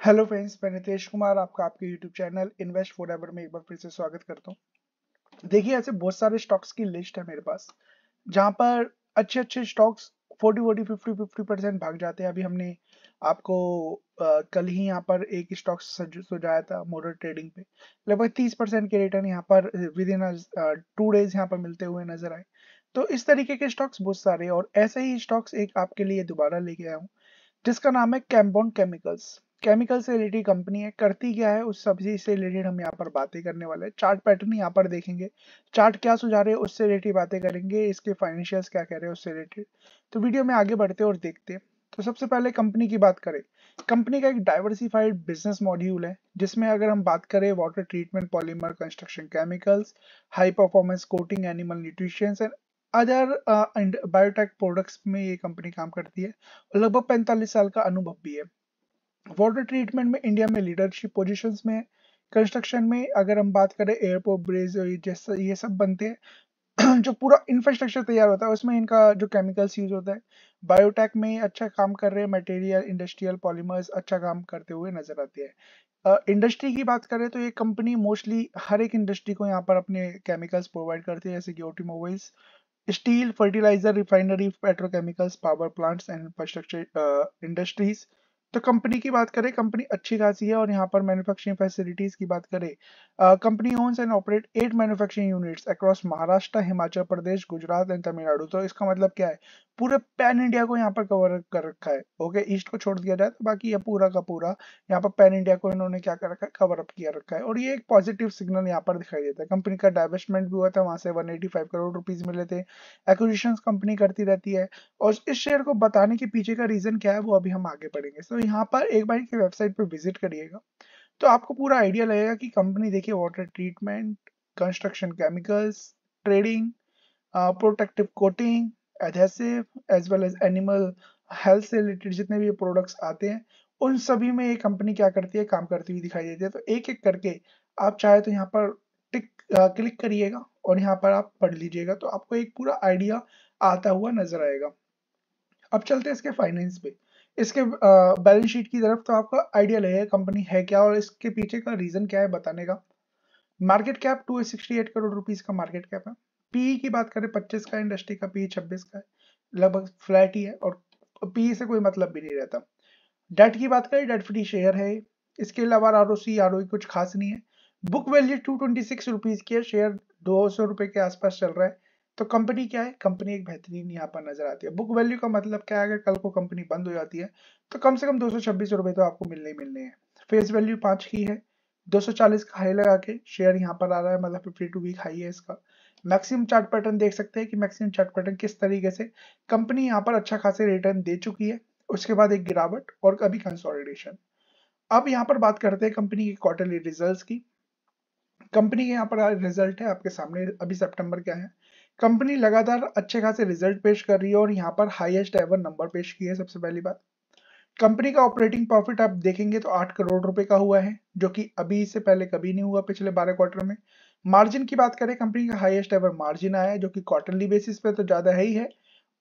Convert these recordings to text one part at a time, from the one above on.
Hello friends मैं नितेश कुमार आपका आपके YouTube channel invest forever में एक बार फिर से स्वागत करता हूँ। देखिए ऐसे बहुत सारे स्टॉक्स की लिस्ट है मेरे पास जहाँ पर अच्छे अच्छे स्टॉक्स 40 40 50 50 परसेंट भाग जाते हैं। अभी हमने आपको आ, कल ही यहाँ पर एक स्टॉक सुझाया था मोटर ट्रेडिंग पे। लगभग 30 परसेंट के रिटर्न यहाँ पर विद इन टू डेज़ यहाँ पर मिलते हुए नज़र आए। तो इस तरीके के स्टॉक्स बहुत सारे और ऐसे ही स्टॉक्स एक आपके लिए दोबारा लेके आया हूँ जिसका नाम है कैम्बॉन केमिकल्स केमिकल से रिलेटेड कंपनी है, करती क्या है, उस सब्ज़ी से रिलेटेड हम यहाँ पर बातें करने वाले हैं। चार्ट पैटर्न यहाँ पर देखेंगे। चार्ट क्या सुझा रहे हैं, उससे रिलेटेड बातें करेंगे, इसके फाइनेंशियल्स क्या कह रहे हैं, उससे रिलेटेड तो वीडियो में आगे बढ़ते और देखते हैं। तो सबसे पहले कंपनी की बात करें। कंपनी का एक डाइवर्सिफाइड बिज़नेस मॉड्यूल है, जिसमें अगर हम बात करें water treatment polymer construction chemicals high performance coating animal nutrition and other biotech products में ये कंपनी काम करती है। लगभग पैंतालीस साल का अनुभव भी है। वाटर ट्रीटमेंट में इंडिया में लीडरशिप पोजीशंस में कंस्ट्रक्शन में, अगर हम बात करें एयरपोर्ट ब्रिज जैसे ये सब बनते हैं, जो पूरा इंफ्रास्ट्रक्चर तैयार होता है, उसमें इनका जो केमिकल्स यूज़ होता है बायोटेक में अच्छा काम कर रहे हैं मटेरियल इंडस्ट्रियल पॉलीमर्स अच्छा काम करते हुए नज़र आते हैं। इंडस्ट्री की बात करें तो ये कंपनी मोस्टली हर एक इंडस्ट्री को यहाँ पर अपने केमिकल्स प्रोवाइड करती है, जैसे कि automobiles steel fertiliser refinery petrochemicals power plants and infrastructure industries तो कंपनी की बात करें कंपनी अच्छी खासी है और यहाँ पर मैन्युफैक्चरिंग फैसिलिटीज़ की बात करें company owns and operate eight manufacturing units across Maharashtra Himachal Pradesh Gujarat and Tamil Nadu तो इसका मतलब क्या है? पूरे पैन इंडिया को यहाँ पर कवर कर रखा है ओके ईस्ट को छोड़ दिया जाए तो बाकी ये पूरा का पूरा यहाँ पर पैन इंडिया को इन्होंने क्या कर रखा है? कवर अप किया रखा है और ये एक पॉजिटिव सिग्नल यहाँ पर दिखाई देता है। कंपनी का डाइवेस्टमेंट भी हुआ था, वहाँ से 185 करोड़ रुपीज़ मिले थे। एक्विजिशन कंपनी करती रहती है और इस शेयर को बताने के पीछे का रीजन क्या है, वो अभी हम आगे पढ़ेंगे। तो यहाँ पर एक बार की वेबसाइट पर विज़िट करिएगा। तो आपको पूरा आइडिया लगेगा कि कंपनी देखिए water treatment, construction chemicals, trading protective coating adhesive as well as animal health से रिलेटेड जितने भी प्रोडक्ट्स आते हैं, उन सभी में ये कंपनी क्या करती है, काम करती हुई दिखाई देती है। तो एक एक करके आप चाहे तो यहाँ पर टिक क्लिक करिएगा और यहाँ पर आप पढ़ लीजिएगा। तो आपको एक पूरा आइडिया आता हुआ नज़र आएगा। अब चलते हैं इसके फाइनेंस पे। इसके बैलेंस शीट की तरफ़ तो आपका आइडिया लगेगा कंपनी है क्या और इसके पीछे का रीजन क्या है बताने का। Market cap two crore rupees का मार्केट कैप है। पीई की बात करें 25 का इंडस्ट्री का पीई 26 का है। लगभग फ्लैट ही है और पीई से कोई मतलब भी नहीं रहता। डेट की बात करें डेट फ्री शेयर है। इसके अलावा R O C R O कुछ खास नहीं है। Book value two twenty six rupees की है। शेयर दो सौ रुपए के आसपास चल रहा है। तो कंपनी क्या है? कंपनी एक बेहतरीन यहाँ पर नज़र आती है। बुक वैल्यू का मतलब क्या है? अगर कल को कंपनी बंद हो जाती है तो कम से कम दो सौ छब्बीस रुपए तो आपको मिलने ही मिलने हैं। फेस वैल्यू पाँच की है। 240 का हाई लगा के शेयर यहाँ पर आ रहा है मतलब फिफ्टी टू वीक हाई है इसका। मैक्सिमम चार्ट पैटर्न देख सकते हैं कि मैक्सिमम चार्ट पैटर्न किस तरीके से कंपनी यहाँ पर अच्छा खासे रिटर्न दे चुकी है। उसके बाद एक गिरावट और कभी कंसोलिडेशन। अब यहाँ पर बात करते हैं कंपनी के क्वार्टरली रिज़ल्ट की। कंपनी के यहाँ पर रिज़ल्ट है, आपके सामने अभी सेप्टेम्बर क्या है। कंपनी लगातार अच्छे खासे रिज़ल्ट पेश कर रही है और यहाँ पर हाईएस्ट एवर नंबर पेश किया है सबसे पहली बात। कंपनी का ऑपरेटिंग प्रॉफिट आप देखेंगे तो आठ करोड़ रुपए का हुआ है, जो कि अभी से पहले कभी नहीं हुआ पिछले बारह क्वार्टर में। मार्जिन की बात करें, कंपनी का हाईएस्ट एवर मार्जिन आया है, जो कि क्वार्टरली बेसिस पे तो ज़्यादा है ही है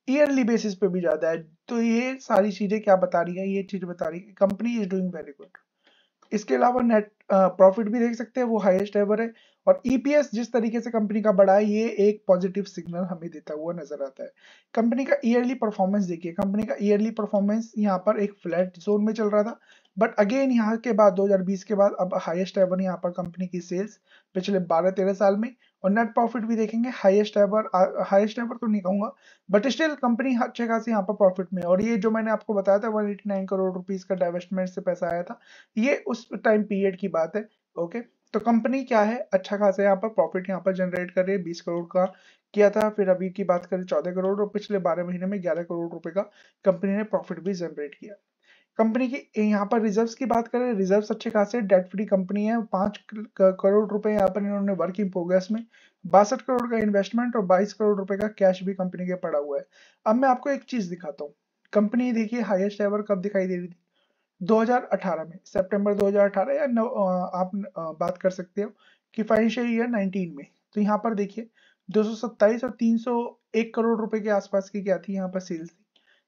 ईयरली बेसिस पे भी ज़्यादा है। तो ये सारी चीज़ें क्या बता रही है, ये चीज़ बता रही है company is doing very good इसके अलावा नेट प्रॉफिट भी देख सकते हैं, वो हाईएस्ट एवर है। और ईपीएस e जिस तरीके से कंपनी का बढ़ा है, ये एक पॉजिटिव सिग्नल हमें देता हुआ नज़र आता है। कंपनी का ईयरली परफॉर्मेंस देखिए कंपनी का ईयरली परफॉर्मेंस यहाँ पर एक फ्लैट जोन में चल रहा था। बट अगेन यहाँ के बाद 2020 के बाद, अब हाईएस्ट एवर यहाँ पर कंपनी की सेल्स पिछले 12-13 साल में। और नेट प्रॉफिट भी देखेंगे हाईएस्ट एवर हाईएस्ट एवर तो नहीं कहूँगा बट स्टिल कंपनी अच्छे खासी यहाँ पर प्रॉफिट में और ये जो मैंने आपको बताया था 189 करोड़ रुपीस का डाइवेस्टमेंट से पैसा आया था, ये उस टाइम पीरियड की बात है ओके तो कंपनी क्या है? अच्छा खासा यहाँ पर प्रॉफिट यहाँ पर जनरेट कर रही है, बीस करोड़ का किया था, फिर अभी की बात करें, चौदह करोड़ और पिछले बारह महीने में ग्यारह करोड़ रुपए का कंपनी ने प्रॉफिट भी जनरेट किया। कंपनी की यहाँ पर रिजर्व्स की बात करें रिजर्व्स अच्छे खासे डेट फ्री कंपनी है पाँच करोड़ रुपए यहाँ पर इन्होंने वर्क इन प्रोग्रेस में बासठ करोड़ का इन्वेस्टमेंट और बाईस करोड़ रुपए का कैश भी कंपनी के पड़ा हुआ है। अब मैं आपको एक चीज़ दिखाता हूँ। कंपनी देखिए हाईएस्ट एवर कब दिखाई दे रही थी? 2018 में सितंबर 2018 या न, आप बात कर सकते हो कि फाइनेंशियल ईयर 19 में। तो यहाँ पर देखिए 227 और 301 करोड़ रुपए के आसपास की क्या थी यहाँ पर सेल्स थी?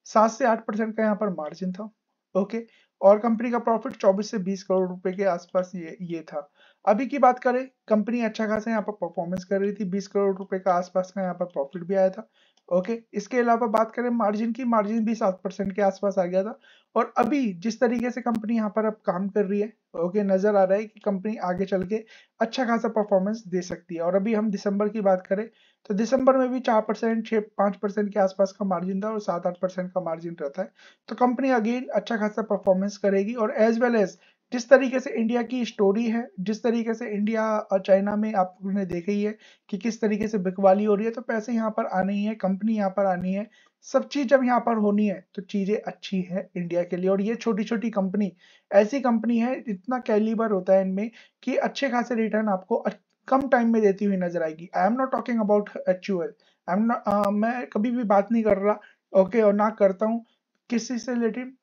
सात से आठ परसेंट का यहाँ पर मार्जिन था। ओके, और कंपनी का प्रॉफिट 24 से 20 करोड़ रुपए के आसपास ये ये था। अभी की बात करें, कंपनी अच्छा खासा यहाँ पर परफॉर्मेंस कर रही थी 20 करोड़ रुपए का आसपास का यहाँ पर प्रॉफिट भी आया था। ओके, इसके अलावा बात करें मार्जिन की मार्जिन भी सात परसेंट के आसपास आ गया था। और अभी जिस तरीके से कंपनी यहाँ पर अब काम कर रही है, ओके, नज़र आ रहा है कि कंपनी आगे चल के अच्छा खासा परफॉर्मेंस दे सकती है। और अभी हम दिसंबर की बात करें तो दिसंबर में भी चार परसेंट छः पाँच परसेंट के आसपास का मार्जिन था और सात, आठ परसेंट का मार्जिन रहता है। तो कंपनी अगेन अच्छा खासा परफॉर्मेंस करेगी और एज वेल एज जिस तरीके से इंडिया की स्टोरी है, जिस तरीके से इंडिया और चाइना में आपने देखा ही है कि किस तरीके से बिकवाली हो रही है तो पैसे यहाँ पर आने ही है कंपनी यहाँ पर आनी है। सब चीज़ जब यहाँ पर होनी है तो चीज़ें अच्छी है इंडिया के लिए और ये छोटी छोटी कंपनी ऐसी कंपनी है, इतना कैलिबर होता है इनमें कि अच्छे खासे रिटर्न आपको कम टाइम में देती हुई नज़र आएगी। I am not talking about U L M मैं कभी भी बात नहीं कर रहा। ओके okay, और ना करता हूँ। किसी से रिलेटेड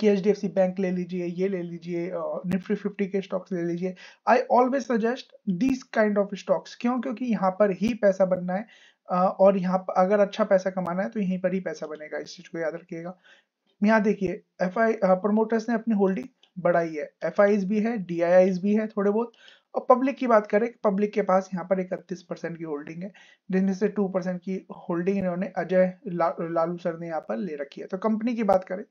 कि H D F C bank ले लीजिए ये ले लीजिए निफ्टी फिफ्टी के स्टॉक्स ले लीजिए। I always suggest these kind of stocks क्यों? क्योंकि यहाँ पर ही पैसा बनना है और यहाँ पर अगर अच्छा पैसा कमाना है तो यहीं पर ही पैसा बनेगा। इस चीज़ को याद रखिएगा। यहाँ देखिए एफ़ आई प्रोमोटर्स ने अपनी होल्डिंग बढ़ाई है। एफ़ भी है डी भी है थोड़े बहुत। और पब्लिक की बात करें पब्लिक के पास यहाँ पर इकतीस परसेंट की होल्डिंग है जिनमें से टू परसेंट की होल्डिंग इन्होंने अजय ला, लालू सर ने यहाँ पर ले रखी है। तो कंपनी की बात करें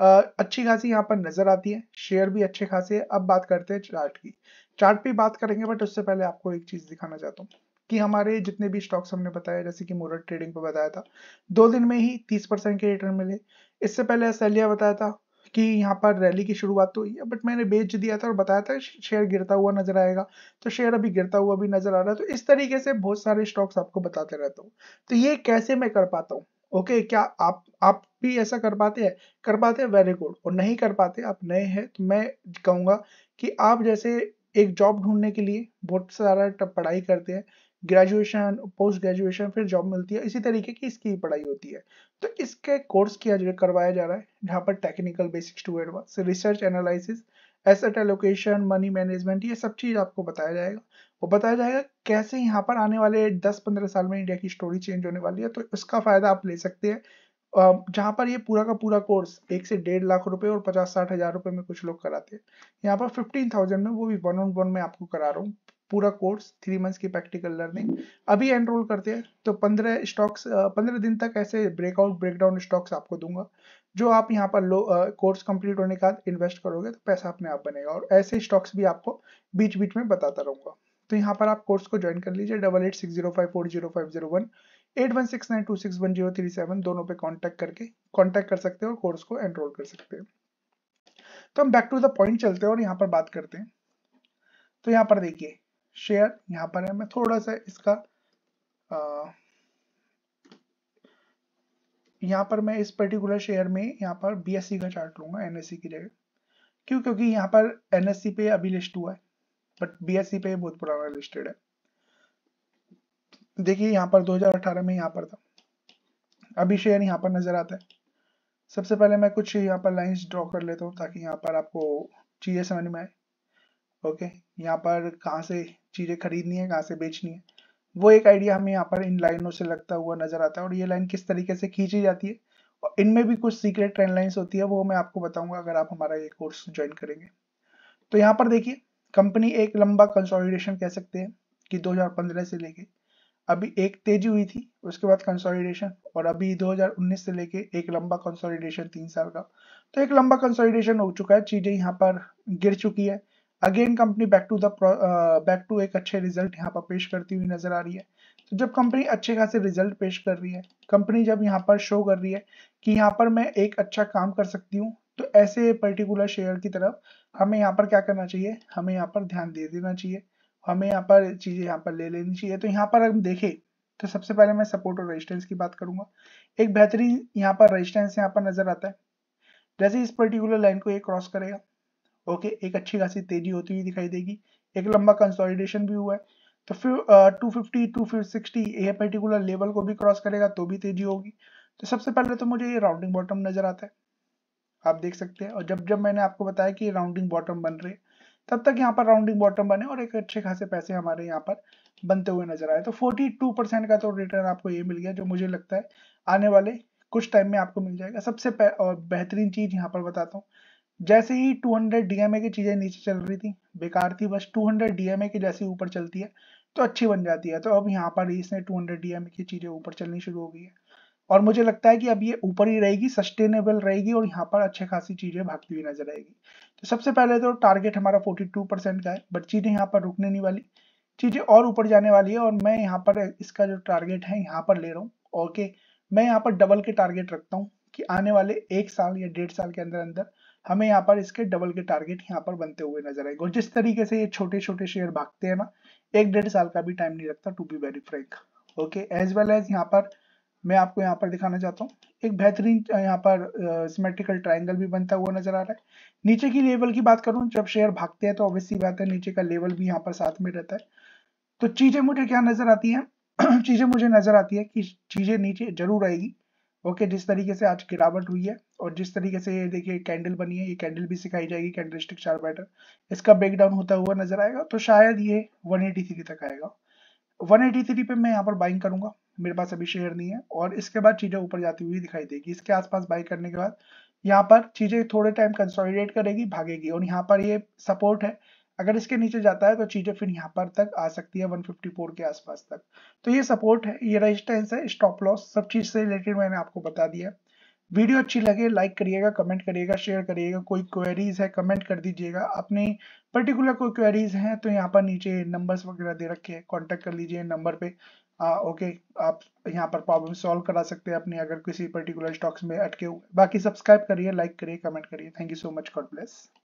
अच्छी खासी यहाँ पर नज़र आती है शेयर भी अच्छे खासे है। अब बात करते हैं चार्ट की। चार्ट पे बात करेंगे बट उससे पहले आपको एक चीज़ दिखाना चाहता हूँ कि हमारे जितने भी स्टॉक्स हमने बताया जैसे कि मोरट ट्रेडिंग पे बताया था दो दिन में ही तीस परसेंट के रिटर्न मिले। इससे पहले असलिया बताया था कि यहाँ पर रैली की शुरुआत तो हुई है बट मैंने बेच दिया था और बताया था शेयर गिरता हुआ नज़र आएगा। तो शेयर अभी गिरता हुआ भी नज़र आ रहा है। तो इस तरीके से बहुत सारे स्टॉक्स आपको बताते रहता हूँ। तो ये कैसे मैं कर पाता हूँ? ओके okay, क्या आप आप भी ऐसा कर पाते हैं? कर पाते हैं? वेरी गुड और नहीं कर पाते आप नए हैं तो मैं कहूँगा कि आप जैसे एक जॉब ढूँढने के लिए बहुत सारा पढ़ाई करते हैं ग्रेजुएशन पोस्ट ग्रेजुएशन फिर जॉब मिलती है। इसी तरीके की इसकी पढ़ाई होती है। तो इसके कोर्स किया जो करवाया जा रहा है, जहाँ पर technical basics to advance research analysis asset allocation money management ये सब चीज़ आपको बताया जाएगा। वो बताया जाएगा कैसे यहाँ पर आने वाले 10-15 साल में इंडिया की स्टोरी चेंज होने वाली है। तो इसका फ़ायदा आप ले सकते हैं। जहाँ पर ये पूरा का पूरा कोर्स एक से डेढ़ लाख रुपए और पचास साठ हज़ार रुपए में कुछ लोग कराते हैं। यहाँ पर फिफ्टीन थाउज़ेंड में वो भी वन ऑन वन में आपको करा रहा हूँ। पूरा कोर्स थ्री मंथ्स की प्रैक्टिकल लर्निंग अभी एनरोल करते हैं तो पंद्रह स्टॉक्स पंद्रह दिन तक ऐसे ब्रेकआउट ब्रेकडाउन स्टॉक्स आपको दूँगा, जो आप यहाँ पर लो कोर्स कंप्लीट होने के बाद इन्वेस्ट करोगे तो पैसा अपने आप बनेगा, और ऐसे स्टॉक्स भी आपको बीच बीच में बताता रहूँगा। तो यहाँ पर आप कोर्स को ज्वाइन कर लीजिए double eight six zero five four zero five zero one eight one six nine two six one zero three seven दोनों पे कांटेक्ट करके कांटेक्ट कर सकते हैं और कोर्स को एनरोल कर सकते हैं। तो हम बैक टू द पॉइंट चलते हैं और यहाँ पर बात करते हैं। तो यहाँ पर देखिए शेयर यहाँ पर है मैं थोड़ा सा इसका आ, यहाँ पर मैं इस पर्टिकुलर शेयर में यहाँ पर बीएससी का चार्ट लूँगा एनएससी की जगह क्यों क्योंकि यहाँ पर एनएससी पे अभी लिस्ट हुआ है बट बीएससी पे बहुत पुराना लिस्टेड है देखिए यहाँ पर 2018 में यहाँ पर था अभी शेयर यहाँ पर नज़र आता है सबसे पहले मैं कुछ यहाँ पर लाइंस ड्रॉ कर लेता हूँ ताकि यहाँ पर आपको चीज़ें समझ में आए ओके यहाँ पर कहाँ से चीज़ें खरीदनी है, कहाँ से बेचनी है। वो एक आइडिया हमें यहाँ पर इन लाइनों से लगता हुआ नज़र आता है और ये लाइन किस तरीके से खींची जाती है। और इनमें भी कुछ सीक्रेट ट्रेंड लाइन्स होती है, वो मैं आपको बताऊँगा अगर आप हमारा ये कोर्स ज्वाइन करेंगे। तो यहाँ पर देखिए कंपनी एक लंबा कंसोलिडेशन कह सकते हैं कि 2015 से लेके अभी एक तेज़ी हुई थी, उसके बाद कंसोलिडेशन और अभी 2019 से लेके एक लंबा कंसोलिडेशन तीन साल का। तो एक लंबा कंसोलिडेशन हो चुका है, चीज़ें यहाँ पर गिर चुकी है। Again company back to the back to एक अच्छे रिज़ल्ट यहाँ पर पेश करती हुई नज़र आ रही है तो जब कंपनी अच्छे खासे रिज़ल्ट पेश कर रही है कंपनी जब यहाँ पर शो कर रही है कि यहाँ पर मैं एक अच्छा काम कर सकती हूँ तो ऐसे पर्टिकुलर शेयर की तरफ़ हमें यहाँ पर क्या करना चाहिए हमें यहाँ पर ध्यान दे देना चाहिए हमें यहाँ पर चीज़ें यहाँ पर ले लेनी चाहिए तो यहाँ पर हम देखें तो सबसे पहले मैं सपोर्ट और रेजिस्टेंस की बात करूँगा एक बेहतरीन यहाँ पर रेजिस्टेंस यहाँ पर नज़र आता है जैसे इस पर्टिकुलर लाइन को ये क्रॉस करेगा ओके, एक अच्छी खासी तेज़ी होती हुई दिखाई देगी। एक लंबा कंसोलिडेशन भी हुआ है। तो फिर टू फिफ्टी टू सिक्सटी ये पर्टिकुलर लेवल को भी क्रॉस करेगा तो भी तेज़ी होगी। तो सबसे पहले तो मुझे ये राउंडिंग बॉटम नज़र आता है। आप देख सकते हैं। और जब जब मैंने आपको बताया कि राउंडिंग बॉटम बन रहे तब तक यहाँ पर राउंडिंग बॉटम बने और एक अच्छे खासे पैसे हमारे यहाँ पर बनते हुए नज़र आए। तो 42 परसेंट का तो रिटर्न आपको ये मिल गया, जो मुझे लगता है आने वाले कुछ टाइम में आपको मिल जाएगा। सबसे और बेहतरीन चीज़ यहाँ पर बताता हूँ। जैसे ही 200 डीएमए की चीज़ें नीचे चल रही थी, बेकार थी, बस 200 डीएमए की जैसे ऊपर चलती है तो अच्छी बन जाती है। तो अब यहाँ पर इसने 200 डीएमए की चीज़ें ऊपर चलनी शुरू हो गई है। और मुझे लगता है कि अब ये ऊपर ही रहेगी सस्टेनेबल रहेगी और यहाँ पर अच्छे खासी चीज़ें भागती हुई नज़र आएगी। तो सबसे पहले तो टारगेट हमारा 42 परसेंट का है बट चीज़ें यहाँ पर रुकने नहीं वाली। चीज़ें और ऊपर जाने वाली है और मैं यहाँ पर इसका जो टारगेट है, यहाँ पर ले रहा हूँ। ओके मैं यहाँ पर डबल के टारगेट रखता हूँ कि आने वाले एक साल या डेढ़ साल के अंदर अंदर हमें यहाँ पर इसके डबल के टारगेट यहाँ पर बनते हुए नज़र आएँगे। और जिस तरीके से ये छोटे छोटे शेयर भागते हैं ना, एक डेढ़ साल का भी टाइम नहीं लगता to be very frank okay as well as यहाँ पर मैं आपको यहाँ पर दिखाना चाहता हूँ, एक बेहतरीन यहाँ पर सिमेट्रिकल ट्राइंगल भी बनता हुआ नज़र आ रहा है। नीचे की लेवल की बात करूँ, जब शेयर भागते हैं तो ऑब्वियसली बात है नीचे का लेवल भी यहाँ पर साथ में रहता है। तो चीज़ें मुझे क्या नज़र आती है? चीज़ें मुझे नज़र आती है कि चीज़ें नीचे ज़रूर आएगी ओके जिस तरीके से आज गिरावट हुई है और जिस तरीके से ये देखिए कैंडल बनी है, ये कैंडल भी सिखाई जाएगी कैंडल स्टिक चार बैटर इसका ब्रेकडाउन होता हुआ नज़र आएगा तो शायद ये 183 तक आएगा। 183 पे मैं यहाँ पर बाइंग करूँगा, मेरे पास अभी शेयर नहीं है, और इसके बाद चीज़ें ऊपर जाती हुई दिखाई देगी। इसके आसपास बाई करने के बाद यहाँ पर चीज़ें थोड़े टाइम कंसोलिडेट करेगी, भागेगी, और यहाँ पर ये सपोर्ट है। अगर इसके नीचे जाता है तो चीज़ें फिर यहाँ पर तक आ सकती है 154 के आसपास तक। तो ये सपोर्ट है, ये रेजिस्टेंस है स्टॉप लॉस सब चीज़ से रिलेटेड मैंने आपको बता दिया। वीडियो अच्छी लगे लाइक करिएगा कमेंट करिएगा शेयर करिएगा कोई क्वेरीज है कमेंट कर दीजिएगा। अपने पर्टिकुलर कोई क्वेरीज हैं तो यहाँ पर नीचे नंबर्स वगैरह दे रखे हैं कांटेक्ट कर लीजिए नंबर पे। आ, ओके आप यहाँ पर प्रॉब्लम सॉल्व करा सकते हैं अपनी अगर किसी पर्टिकुलर स्टॉक्स में अटके हुए। बाकी सब्सक्राइब करिए लाइक करिए कमेंट करिए। Thank you so much God bless